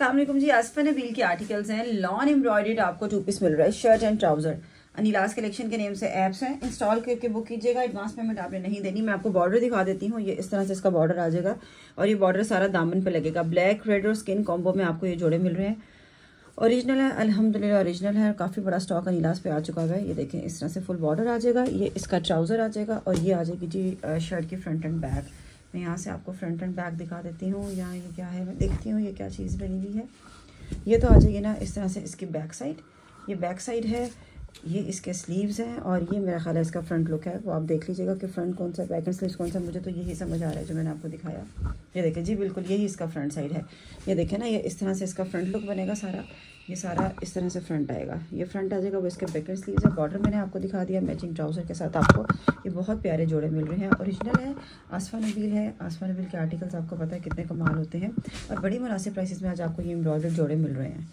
असलम जी आसफा नबील के आर्टिकल्स हैं lawn embroidered आपको टू पीस मिल रहा है शर्ट एंड ट्राउज़र अनिलास कलेक्शन के नेम से ऐप्स हैं इंस्टॉल करके बुक कीजिएगा एडवांस पेमेंट आपने नहीं देनी। मैं आपको बॉर्डर दिखा देती हूँ, ये इस तरह से इसका बॉर्डर आ जाएगा। और ये बॉर्डर सारा दामन पे लगेगा। ब्लैक रेड और स्किन कॉम्बो में आपको ये जोड़े मिल रहे हैं। ओरिजिनल है अल्हम्दुलिल्लाह ओरिजिनल है। और काफ़ी बड़ा स्टॉक अनिलास पे आ चुका है। ये देखें, इस तरह से फुल बॉर्डर आ जाएगा। ये इसका ट्राउज़र आ जाएगा और ये आ जाएगी जी शर्ट की फ्रंट एंड बैक मैं यहाँ से आपको फ्रंट एंड बैक दिखा देती हूँ यहाँ ये क्या है, मैं देखती हूँ ये क्या चीज़ बनी हुई है। ये तो आ जाइए ना इस तरह से इसकी बैक साइड ये बैक साइड है ये इसके स्लीव्स हैं और ये मेरा ख्याल है इसका फ्रंट लुक है। वो आप देख लीजिएगा कि फ्रंट कौन सा बैक एंड स्लीव्स कौन सा मुझे तो यही समझ आ रहा है जो मैंने आपको दिखाया। ये देखें जी बिल्कुल, यही इसका फ्रंट साइड है। ये देखें ना, ये इस तरह से इसका फ्रंट लुक बनेगा सारा। ये सारा इस तरह से फ्रंट आएगा। ये फ्रंट आ जाएगा, वो इसके बैक एंड स्लीव्स है। बॉर्डर मैंने आपको दिखा दिया मैचिंग ट्राउज़र के साथ आपको। ये बहुत प्यारे जोड़े मिल रहे हैं। ओरिजिनल है आसफा नबील है। आसफा नबील के आर्टिकल्स आपको पता है कितने कमाल होते हैं। और बड़ी मुनासिब प्राइसेस में आज आपको ये एम्ब्रॉयडर्ड जोड़े मिल रहे हैं।